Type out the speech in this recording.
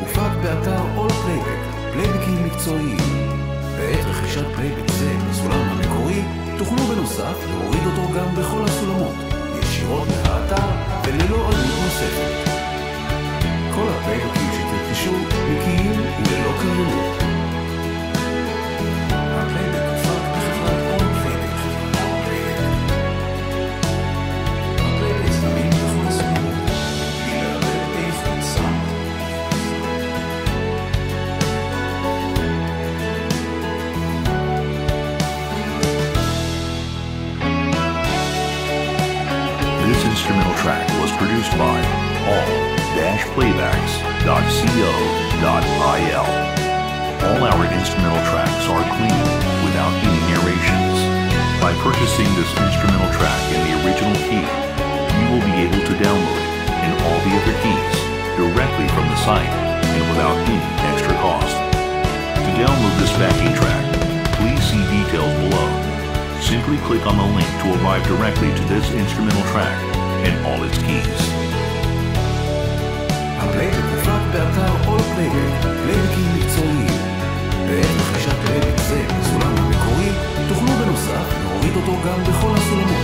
הופק באתר All Playback, פלייבקים מקצועיים. בעת רכישת פלייבק זה בסולם המקורי, תוכלו בנוסף להוריד אותו גם בכל הסולמות, ישירות מהאתר וללא עלות נוספת. כל הפלייבקים שתרכשו instrumental track was produced by all-playbacks.co.il. All our instrumental tracks are clean, without any narrations. By purchasing this instrumental track in the original key, you will be able to download it and all the other keys directly from the site and without any extra cost. To download this backing track, please see details below. Simply click on the link to arrive directly to this instrumental track and all its keys. הפלייבק הופק באתר All Playback, פלייבקים מקצועיים. בעת רכישת פלייבק זה בסולם המקורי, תוכלו בנוסף להוריד אותו גם בכל הסולמות,